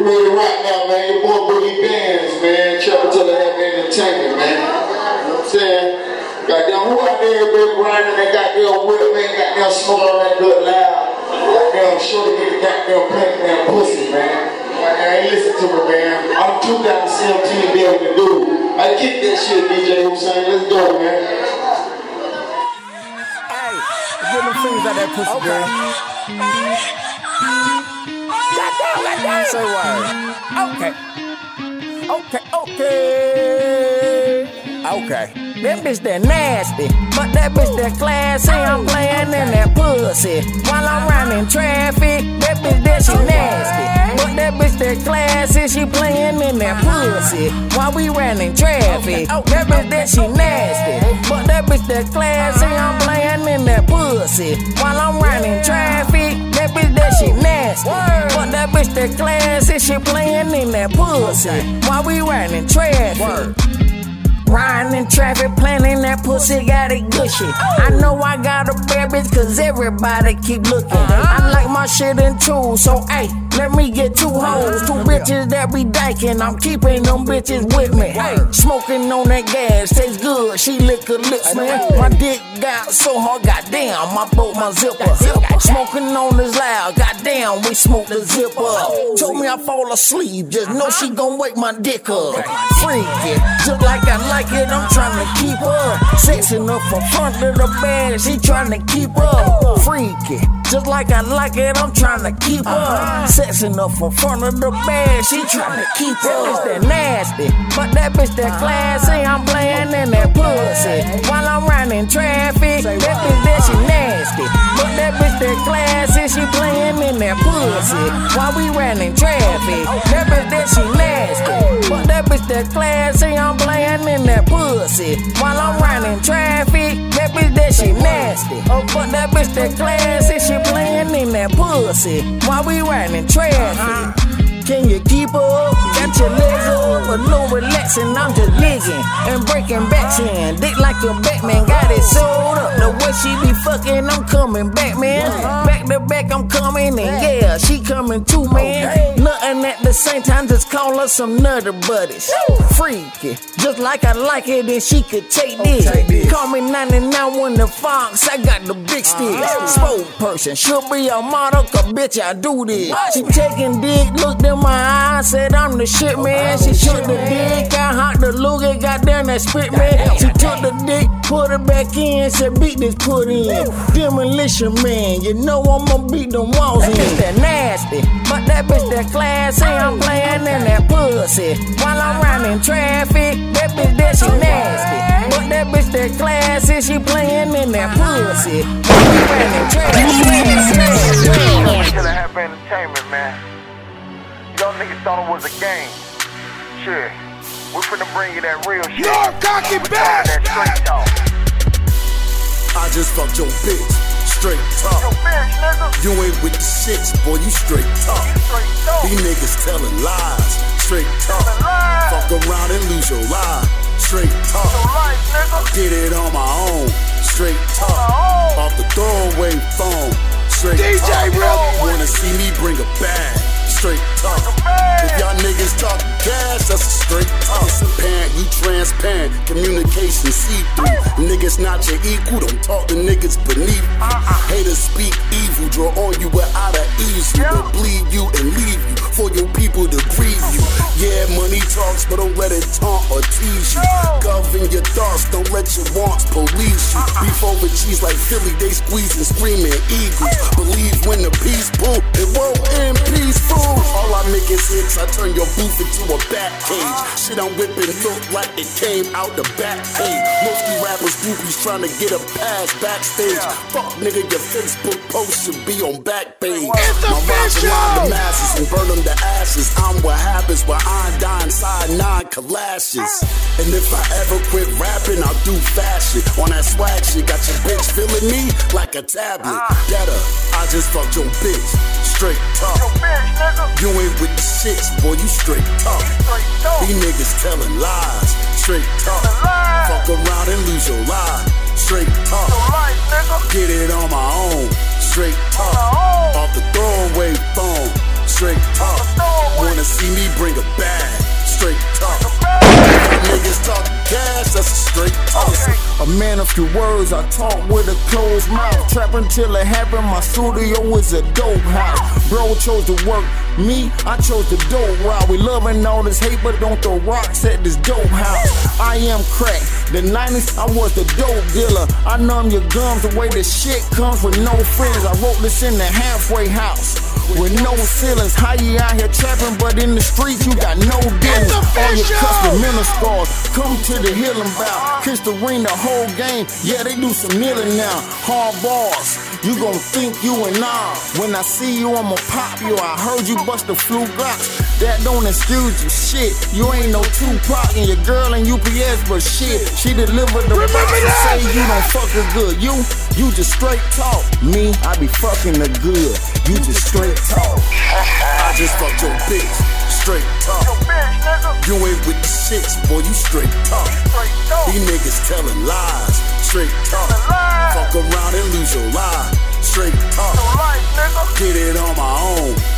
We ready right now, man. Your boy Boogie Bandz, man. Trevor Taylor Heavy Entertainment, man. You know what I'm saying? Goddamn, who out there been grinding that goddamn whip, man? Goddamn smoking that good loud. Goddamn sure to get the goddamn pink man pussy, man. Goddamn, ain't listen to me, man. I'm 2017 be able to do. I kick that shit, DJ Hussein. Let's go, man. Hey, get them fingers out that pussy, girl. Goddamn, goddamn. Say what? Okay. Okay, okay. Okay. That bitch that nasty, but that bitch that classy. I'm playing in that pussy while I'm running traffic. That bitch that she nasty, but that bitch that classy. She playing in that pussy while we running traffic. That bitch that she nasty, but that bitch that classy. I'm playing in that pussy while I'm running traffic. That bitch that shit nasty, but that bitch that classy. She playing in that pussy while we running traffic. Riding in traffic, planning that pussy, got it gushy. I know I got a bad bitch, cause everybody keep looking. Uh-huh. I like my shit in two, so hey, let me get two hoes, two uh-huh. bitches that be dyking. I'm keeping them bitches with me. Smoking on that gas, tastes good. She lick her lips, man. My dick got so hard, goddamn, I broke my zipper. Smoking on this loud, goddamn, we smoke the zipper. Oh, Told me I fall asleep, just know she gon' wake my dick up. Freaky, just like I like it, I'm trying to keep up. Sexing up from front of the bag, she trying to keep up. Freaky, just like I like it, I'm trying to keep up. Sexing up from front of the bag, she trying to keep up. It's that nasty, but that bitch that classy, I'm playing in that pussy while I'm running traffic. That bitch that she nasty, but that bitch that classy, she playing in that pussy while we running traffic. Pussy while I'm running traffic. That bitch that she nasty, oh but that bitch that classy, she playing in that pussy while we running traffic. Uh-huh. Can you keep up? Your legs up, no relaxing. I'm just digging and breaking backs in. Dick like a Batman, got it sold up. The way she be fucking, I'm coming back, man. Back to back, I'm coming, and yeah, she coming too, man. Nothing at the same time, just call her some nutter buddies. Freaky, just like I like it, and she could take this. Me 99 when the fox, I got the big stick. Spokesperson, should be a model, cause bitch, I do this. She taking dick, looked in my eyes, said I'm the shit, man. She took the dick, I hot the look, it got down that spit, man. She took the dick, put it back in, said beat this put in. Demolition man, you know I'ma beat them walls in. That bitch that nasty, but that bitch that classy, I'm playing in that pussy. While I'm running traffic, that bitch that she nasty. But that bitch that classy, she playing in that pussy. While we running traffic. Killer Happy Entertainment, man. Y'all niggas thought it was a game. Shit. We finna bring you that real shit. North cocky We talking that straight talk. I just fucked your bitch, straight Yo, talk. bitch. You ain't with the shits, boy, you straight talk. You straight talk. These niggas telling lies, straight talk. Fuck around and lose your life, straight talk. life. Did it on my own, straight talk. Off the throwaway phone, straight DJ talk. Real. Wanna see me bring a bag, straight talk. If y'all niggas talk cash, that's a straight talk. Parent, you transparent, communication see through. Niggas not your equal, don't talk to niggas beneath. you. Haters speak evil, draw on you without a easel. Yeah. They'll bleed you and leave you for your people to grieve you. Yeah, money talks, but don't let it taunt or tease you. Your thoughts, don't let your wants police you. Beef over cheese like Philly, they squeezing, screaming eagles. Believe when the peace pull, it. All I make is hits, I turn your booth into a bat cage. Shit I'm whipping look like it came out the back page. Mostly rappers, groupies trying to get a pass backstage. Fuck nigga, your Facebook post should be on back page. My rhymes align the masses and burn them to ashes. I'm what happens when I die inside nine calashes. And if I ever quit rapping, I'll do fashion. On that swag shit, got your bitch feeling me like a tablet. Ah. Better, I just fucked your bitch. Straight talk. You ain't with the shits, boy, you straight talk. Straight. These niggas telling lies, straight talk. Fuck around and lose your life, straight talk. Get it on my own, straight talk. Off the throwaway phone, straight talk. Wanna see me bring a bag. Straight talk. Niggas talk cash, that's a straight talk. A man of few words, I talk with a closed mouth. Trap until it happened, my studio is a dope house. Bro chose to work, me, I chose the dope route. We loving all this hate, but don't throw rocks at this dope house. I am crack. The 90s, I was the dope dealer. I numb your gums the way the shit comes with no friends. I wrote this in the halfway house with no ceilings. How you out here trapping, but in the streets you got no dealings. All your custom mental scars, come to the healing bout. Kiss the ring the whole game, yeah, they do some kneeling now. Hard bars, you gon' think you and I. When I see you, I'ma pop you. I heard you bust a flu glocks. That don't excuse you, shit. You ain't no Tupac and your girl in UPS, but shit, she delivered the box and say you don't fuck her good. You, you just straight talk. Me, I be fucking the good. You just straight talk. I just fucked your bitch. Straight. You ain't with the shits, boy, you straight talk. These niggas telling lies. Straight talk. Fuck around and lose your life. Straight talk. Get it on my own.